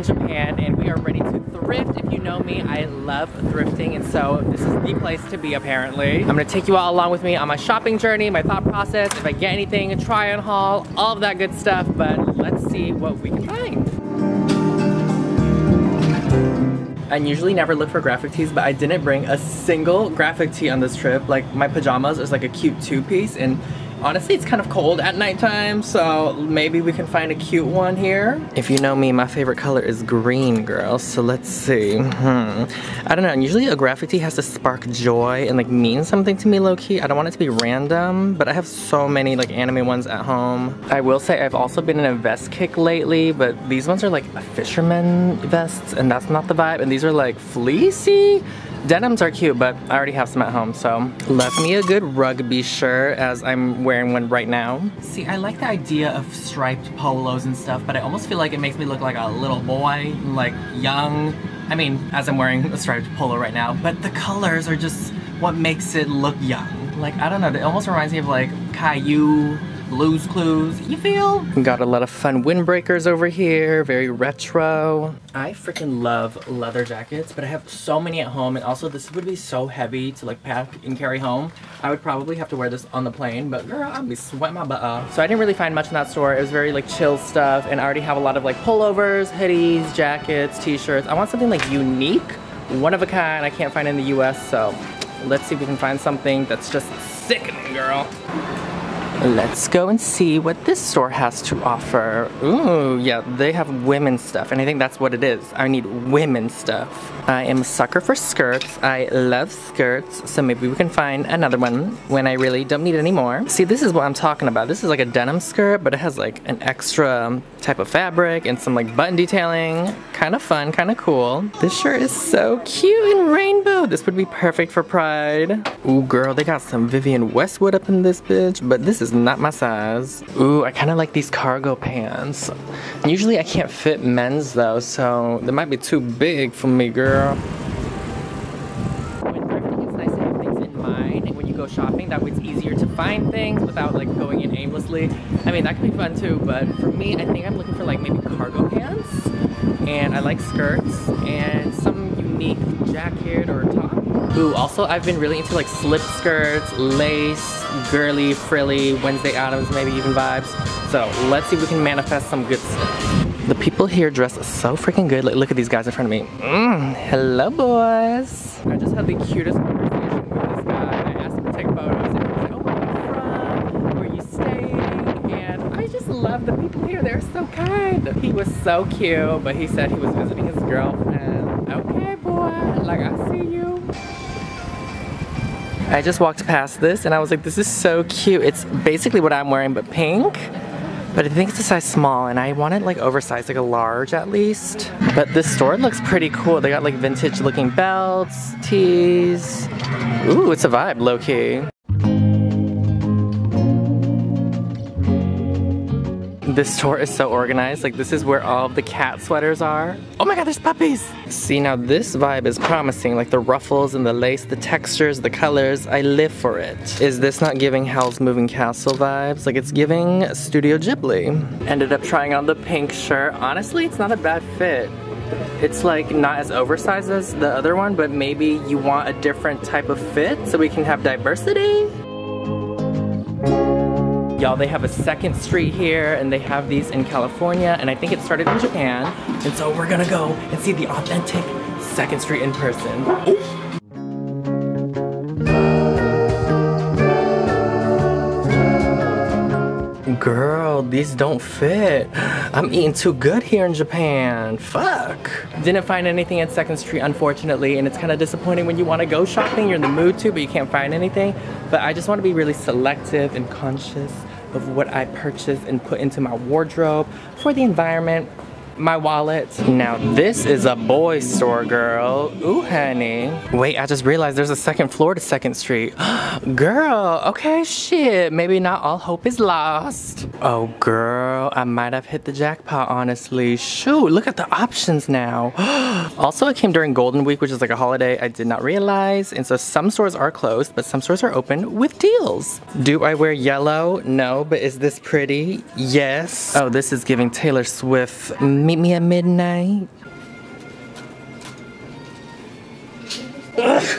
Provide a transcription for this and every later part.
in Japan and we are ready to thrift. If you know me, I love thrifting and so this is the place to be apparently. I'm gonna take you all along with me on my shopping journey, my thought process, if I get anything, a try on haul, all of that good stuff, but let's see what we can find. I usually never look for graphic tees, but I didn't bring a single graphic tee on this trip. Like my pajamas is like a cute two piece and Honestly, it's kind of cold at nighttime, so maybe we can find a cute one here. If you know me, my favorite color is green, girl, so let's see. Hmm. I don't know, usually a graphic tee has to spark joy and like mean something to me low-key. I don't want it to be random, but I have so many like anime ones at home. I will say I've also been in a vest kick lately, but these ones are like fisherman vests, and that's not the vibe, and these are like fleecy. Denims are cute, but I already have some at home, so love me a good rugby shirt as I'm wearing one right now. See, I like the idea of striped polos and stuff, but I almost feel like it makes me look like a little boy, like young. I mean, as I'm wearing a striped polo right now, but the colors are just what makes it look young. Like, I don't know, it almost reminds me of like Caillou Blues Clues, you feel? Got a lot of fun windbreakers over here, very retro. I freaking love leather jackets, but I have so many at home, and also this would be so heavy to like pack and carry home. I would probably have to wear this on the plane, but girl, I'd be sweating my butt off. So I didn't really find much in that store. It was very like chill stuff, and I already have a lot of like pullovers, hoodies, jackets, t-shirts. I want something like unique, one of a kind I can't find in the US, so let's see if we can find something that's just sickening, girl. Let's go and see what this store has to offer. Ooh, yeah, they have women's stuff, and I think that's what it is. I need women's stuff. I am a sucker for skirts. I love skirts, so maybe we can find another one when I really don't need any more. See, this is what I'm talking about. This is like a denim skirt, but it has like an extra type of fabric and some like button detailing. Kind of fun, kind of cool. This shirt is so cute and rainbow. This would be perfect for Pride. Ooh, girl, they got some Vivienne Westwood up in this bitch, but this is not my size. Ooh, I kind of like these cargo pants. Usually I can't fit men's though, so they might be too big for me, girl. When thrifting, it's nice to have things in mind, and when you go shopping, that way it's easier to find things without like going in aimlessly. I mean, that can be fun too, but for me, I think I'm looking for like maybe cargo pants, and I like skirts, and some unique jacket or top. Ooh, also I've been really into like slip skirts, lace, girly, frilly, Wednesday Addams, maybe even vibes. So let's see if we can manifest some good stuff. The people here dress so freaking good. Like, look at these guys in front of me. Mm, hello, boys. I just had the cutest conversation with this guy. I asked him to take photos, and he was like, oh, where are you from? Where are you staying? And I just love the people here. They're so kind. He was so cute, but he said he was visiting his girlfriend. Okay, boy. Like, I see you. I just walked past this and I was like, this is so cute. It's basically what I'm wearing, but pink. But I think it's a size small and I want it like oversized, like a large at least. But this store looks pretty cool. They got like vintage looking belts, tees. Ooh, it's a vibe, low key. This store is so organized. Like this is where all the cat sweaters are. Oh my god, there's puppies! See now this vibe is promising. Like the ruffles and the lace, the textures, the colors. I live for it. Is this not giving Howl's Moving Castle vibes? Like it's giving Studio Ghibli. Ended up trying on the pink shirt. Honestly, it's not a bad fit. It's like not as oversized as the other one, but maybe you want a different type of fit so we can have diversity? Y'all, they have a second street here and they have these in California and I think it started in Japan. And so we're gonna go and see the authentic second street in person. Girl, these don't fit. I'm eating too good here in Japan. Fuck. Didn't find anything at 2nd Street, unfortunately, and it's kind of disappointing when you want to go shopping, you're in the mood to, but you can't find anything. But I just want to be really selective and conscious of what I purchase and put into my wardrobe for the environment, my wallet. Now this is a boy store, girl. Ooh, honey. Wait, I just realized there's a second floor to 2nd Street. girl, okay, shit. Maybe not all hope is lost. Oh, girl, I might have hit the jackpot, honestly. Shoot, look at the options now. also, it came during Golden Week, which is like a holiday I did not realize. And so some stores are closed, but some stores are open with deals. Do I wear yellow? No, but is this pretty? Yes. Oh, this is giving Taylor Swift Meet me at midnight.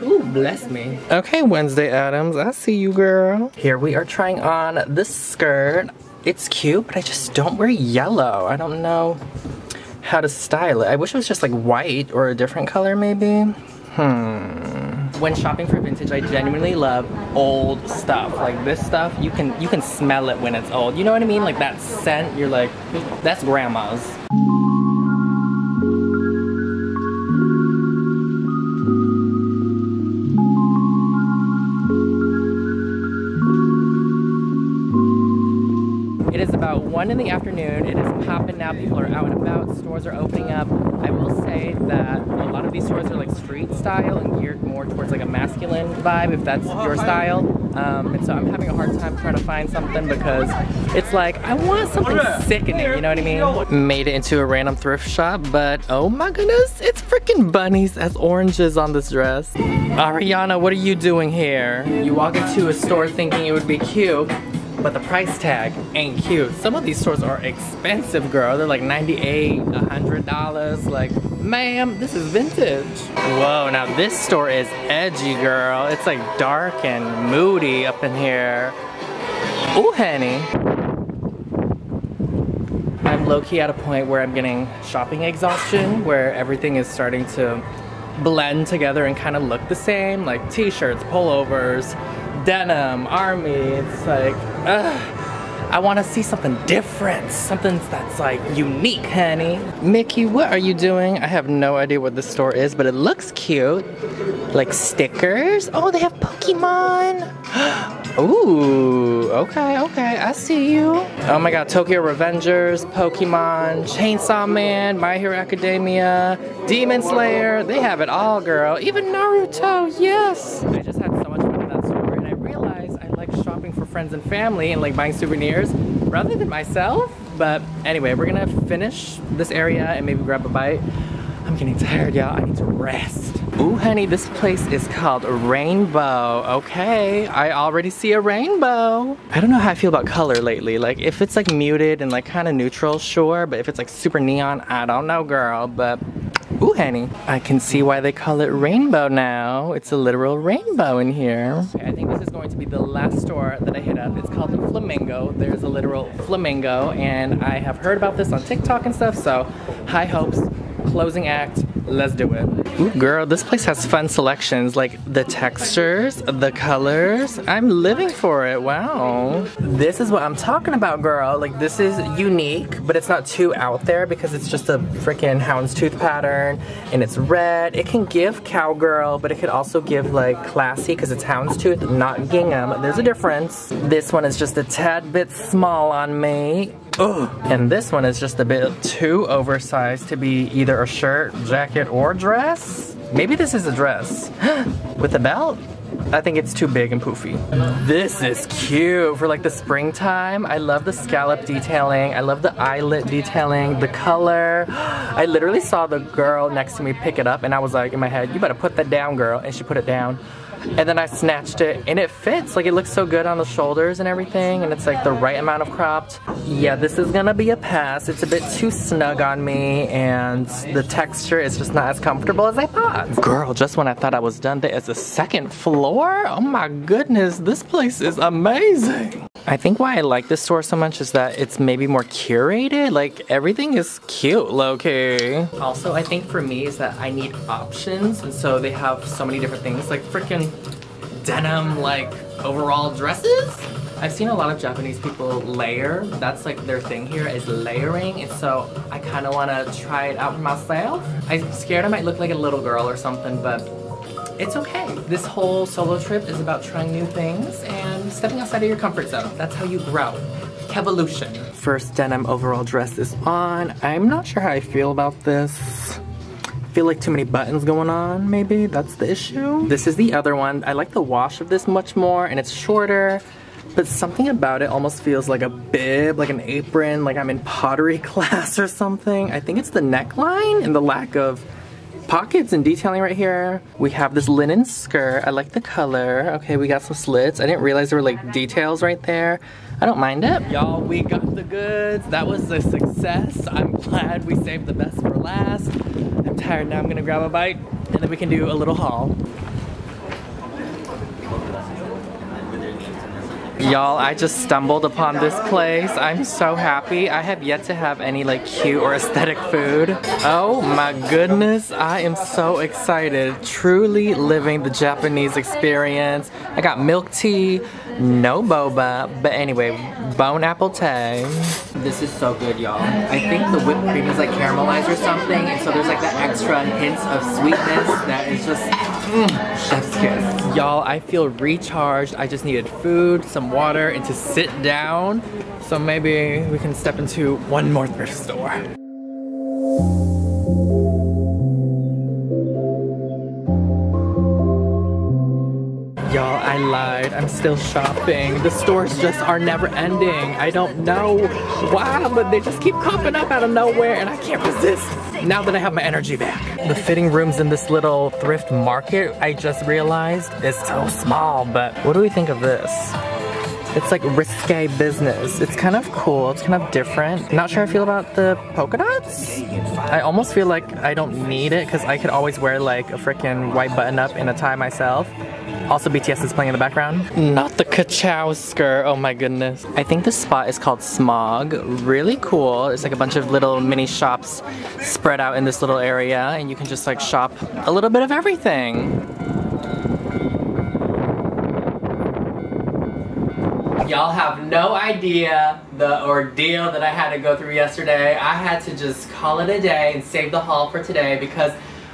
Ooh, bless me. Okay, Wednesday Addams, I see you, girl. Here we are trying on this skirt. It's cute, but I just don't wear yellow. I don't know how to style it. I wish it was just like white or a different color maybe. Hmm. When shopping for vintage, I genuinely love old stuff. Like this stuff, you can you can smell it when it's old. You know what I mean? Like that scent, you're like, that's grandma's. It is about 1 in the afternoon. It is popping now. People are out and about. Stores are opening up. I will say that a lot of these stores are like street style and geared more towards like a masculine vibe, if that's your style. Um, and so I'm having a hard time trying to find something because it's like, I want something sickening, you know what I mean? Made it into a random thrift shop, but oh my goodness, it's freaking bunnies as oranges on this dress. Ariana, what are you doing here? You walk into a store thinking it would be cute, but the price tag ain't cute. Some of these stores are expensive, girl. They're like 98, $100. Like, ma'am, this is vintage. Whoa, now this store is edgy, girl. It's like dark and moody up in here. Ooh, honey. I'm low-key at a point where I'm getting shopping exhaustion, where everything is starting to blend together and kind of look the same, like t-shirts, pullovers, denim, army. It's like, ugh. I want to see something different, something that's like unique, honey. Mickey, what are you doing? I have no idea what this store is, but it looks cute. Like stickers. Oh, they have Pokemon. Ooh, okay, okay, I see you. Oh my god, Tokyo Revengers, Pokemon, Chainsaw Man, My Hero Academia, Demon Slayer. They have it all, girl. Even Naruto, yes. I just had so much fun in that store and I realized I like shopping for friends and family and like buying souvenirs rather than myself. But anyway, we're gonna finish this area and maybe grab a bite. I'm getting tired, y'all. I need to rest. Ooh, honey, this place is called Rainbow. Okay, I already see a rainbow. I don't know how I feel about color lately. Like, if it's like muted and like kind of neutral, sure. But if it's like super neon, I don't know, girl. But Ooh, honey. I can see why they call it rainbow now. It's a literal rainbow in here. Okay, I think this is going to be the last store that I hit up. It's called the Flamingo. There's a literal flamingo, and I have heard about this on TikTok and stuff, so high hopes. Closing act, let's do it. Ooh, girl, this place has fun selections, like the textures, the colors. I'm living for it, wow. This is what I'm talking about, girl. Like, this is unique, but it's not too out there because it's just a freaking houndstooth pattern, and it's red. It can give cowgirl, but it could also give, like, classy because it's houndstooth, not gingham. There's a difference. This one is just a tad bit small on me. Ugh. And this one is just a bit too oversized to be either a shirt, jacket, or dress. Maybe this is a dress. With a belt? I think it's too big and poofy. This is cute for like the springtime. I love the scallop detailing. I love the eyelet detailing, the color. I literally saw the girl next to me pick it up and I was like in my head, you better put that down girl. And she put it down and then I snatched it and it fits like it looks so good on the shoulders and everything and it's like the right amount of cropped yeah this is gonna be a pass it's a bit too snug on me and the texture is just not as comfortable as I thought girl just when I thought I was done there is a second floor oh my goodness this place is amazing I think why I like this store so much is that it's maybe more curated. Like everything is cute, low-key. Also, I think for me is that I need options. And so they have so many different things like freaking denim like overall dresses. I've seen a lot of Japanese people layer. That's like their thing here is layering. And so I kind of want to try it out for myself. I'm scared I might look like a little girl or something, but it's okay. This whole solo trip is about trying new things and stepping outside of your comfort zone. That's how you grow. Evolution. First denim overall dress is on. I'm not sure how I feel about this. Feel like too many buttons going on, maybe that's the issue. This is the other one. I like the wash of this much more and it's shorter but something about it almost feels like a bib, like an apron, like I'm in pottery class or something. I think it's the neckline and the lack of pockets and detailing right here. We have this linen skirt. I like the color. Okay, we got some slits. I didn't realize there were like details right there. I don't mind it. Y'all, we got the goods. That was a success. I'm glad we saved the best for last. I'm tired now. I'm gonna grab a bite and then we can do a little haul. Y'all, I just stumbled upon this place. I'm so happy. I have yet to have any like cute or aesthetic food. Oh my goodness, I am so excited. Truly living the Japanese experience. I got milk tea, no boba, but anyway, bone apple tea. This is so good, y'all. I think the whipped cream is like caramelized or something, and so there's like that extra hints of sweetness that is just mm, chef's kiss. Y'all, I feel recharged. I just needed food, some water, and to sit down. So maybe we can step into one more thrift store. Still shopping. The stores just are never ending. I don't know why, but they just keep popping up out of nowhere and I can't resist now that I have my energy back. The fitting rooms in this little thrift market, I just realized, is so small, but what do we think of this? It's like risque business. It's kind of cool. It's kind of different. Not sure I feel about the polka dots. I almost feel like I don't need it because I could always wear like a freaking white button up in a tie myself. Also BTS is playing in the background. Not the kachow skirt, oh my goodness. I think this spot is called Smog. Really cool. It's like a bunch of little mini shops spread out in this little area and you can just like shop a little bit of everything. Y'all have no idea the ordeal that I had to go through yesterday. I had to just call it a day and save the haul for today because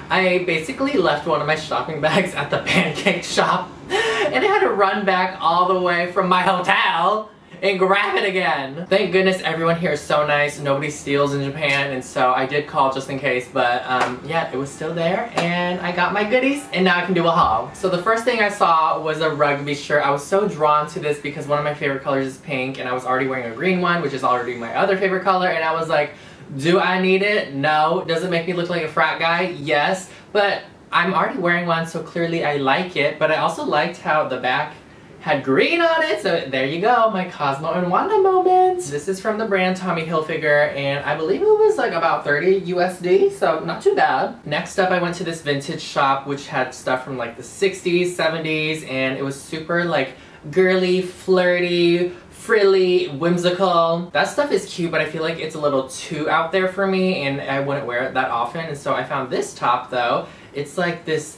I basically left one of my shopping bags at the pancake shop and I had to run back all the way from my hotel and grab it again. Thank goodness everyone here is so nice. Nobody steals in Japan and so I did call just in case but um, yeah it was still there and I got my goodies and now I can do a haul. So the first thing I saw was a rugby shirt. I was so drawn to this because one of my favorite colors is pink and I was already wearing a green one which is already my other favorite color and I was like do I need it? No. Does it make me look like a frat guy? Yes. But I'm already wearing one, so clearly I like it. But I also liked how the back had green on it, so there you go, my Cosmo and Wanda moment. This is from the brand Tommy Hilfiger, and I believe it was like about 30 USD, so not too bad. Next up, I went to this vintage shop, which had stuff from like the 60s, 70s, and it was super like girly, flirty, frilly, whimsical. That stuff is cute, but I feel like it's a little too out there for me and I wouldn't wear it that often. And so I found this top though. It's like this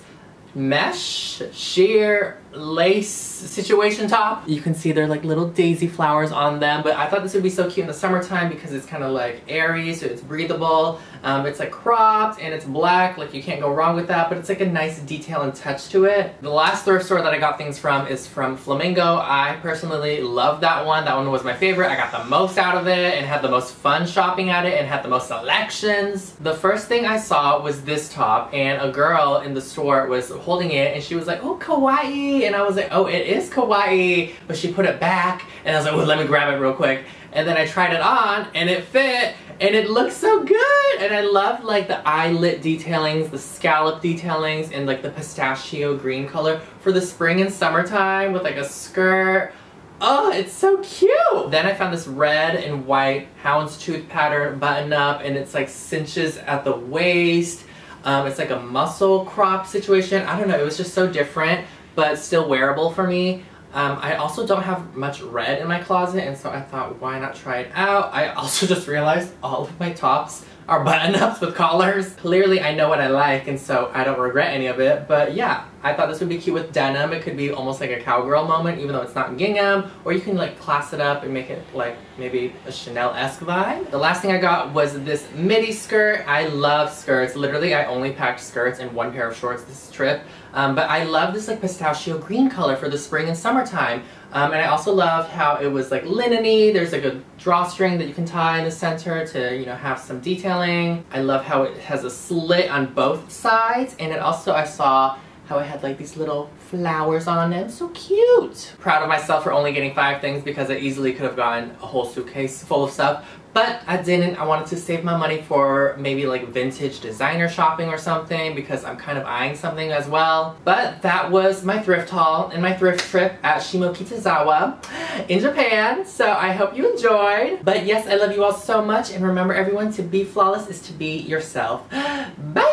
mesh, sheer, lace situation top. You can see there are like little daisy flowers on them, but I thought this would be so cute in the summertime because it's kind of like airy, so it's breathable. Um, it's like cropped and it's black, like you can't go wrong with that, but it's like a nice detail and touch to it. The last thrift store that I got things from is from Flamingo. I personally love that one. That one was my favorite. I got the most out of it and had the most fun shopping at it and had the most selections. The first thing I saw was this top and a girl in the store was holding it and she was like, oh, kawaii and I was like, oh, it is kawaii, but she put it back, and I was like, well, let me grab it real quick. And then I tried it on, and it fit, and it looks so good! And I love like the eyelet detailings, the scallop detailings, and like the pistachio green color for the spring and summertime with like a skirt. Oh, it's so cute! Then I found this red and white houndstooth pattern button up, and it's like cinches at the waist. Um, it's like a muscle crop situation. I don't know, it was just so different but still wearable for me. Um, I also don't have much red in my closet and so I thought why not try it out. I also just realized all of my tops are button-ups with collars. Clearly I know what I like and so I don't regret any of it but yeah I thought this would be cute with denim. It could be almost like a cowgirl moment even though it's not gingham or you can like class it up and make it like maybe a Chanel-esque vibe. The last thing I got was this midi skirt. I love skirts. Literally I only packed skirts and one pair of shorts this trip um, but I love this like pistachio green color for the spring and summertime. Um, and I also loved how it was like linen-y. There's like a drawstring that you can tie in the center to, you know, have some detailing. I love how it has a slit on both sides. And it also, I saw, how it had like these little flowers on them. So cute. Proud of myself for only getting five things because I easily could have gotten a whole suitcase full of stuff. But I didn't. I wanted to save my money for maybe like vintage designer shopping or something because I'm kind of eyeing something as well. But that was my thrift haul and my thrift trip at Shimokitazawa in Japan. So I hope you enjoyed. But yes, I love you all so much. And remember everyone, to be flawless is to be yourself. Bye!